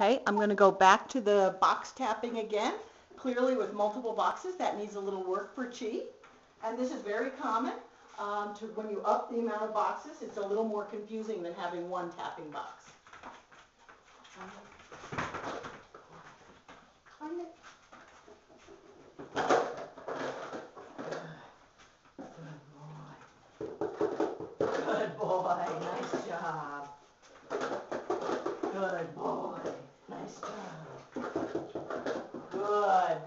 Okay, I'm gonna go back to the box tapping again. Clearly with multiple boxes, that needs a little work for Chi. And this is very common, um, to, when you up the amount of boxes, it's a little more confusing than having one tapping box. Good boy, nice job. Good boy, nice job. Good,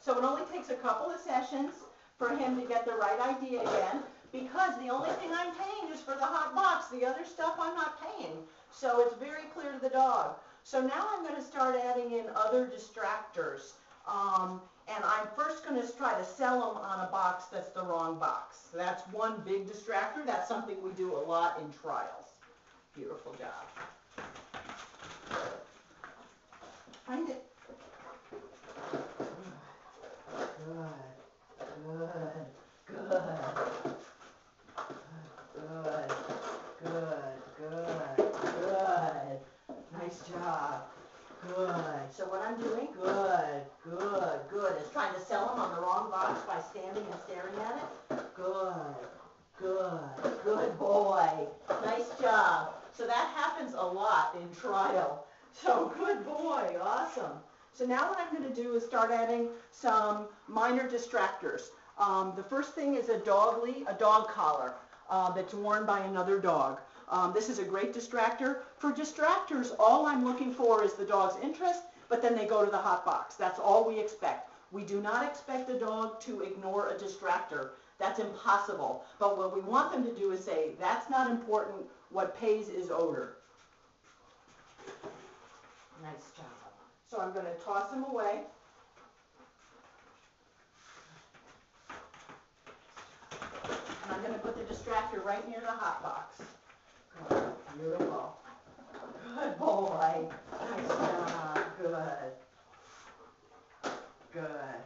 So it only takes a couple of sessions for him to get the right idea again, because the only thing I'm paying is for the hot box. The other stuff I'm not paying. So it's very clear to the dog. So now I'm gonna start adding in other distractors. Um, and I'm first gonna try to sell them on a box that's the wrong box. That's one big distractor. That's something we do a lot in trials. Beautiful job. Find it. Good, good, good. Good, good, good. Nice job. Good. So what I'm doing, good, good, good, is trying to sell them on the wrong box by standing and staring at it. Good, good, good boy. Nice job. So that happens a lot in trial. So good boy, awesome. So now what I'm going to do is start adding some minor distractors. Um, the first thing is a dog lead, a dog collar uh, that's worn by another dog. Um, this is a great distractor. For distractors, all I'm looking for is the dog's interest, but then they go to the hot box. That's all we expect. We do not expect a dog to ignore a distractor. That's impossible. But what we want them to do is say, that's not important. What pays is odor. Nice job. So I'm going to toss him away. And I'm going to put the distractor right near the hot box. Good, beautiful. Good boy. Nice job. Good. Good.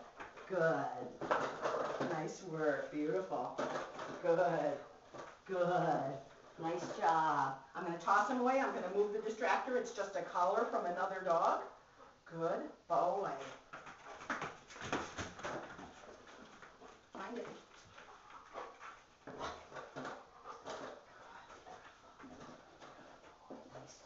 Good. Nice work. Beautiful. Good. Good. Nice job. I'm going to toss him away. I'm going to move the distractor. It's just a collar from another dog. Good boy. Find it. Nice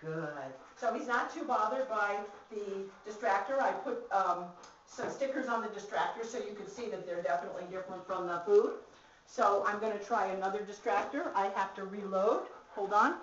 Good. So he's not too bothered by the distractor. I put um, some stickers on the distractor so you can see that they're definitely different from the food. So I'm going to try another distractor. I have to reload. Hold on.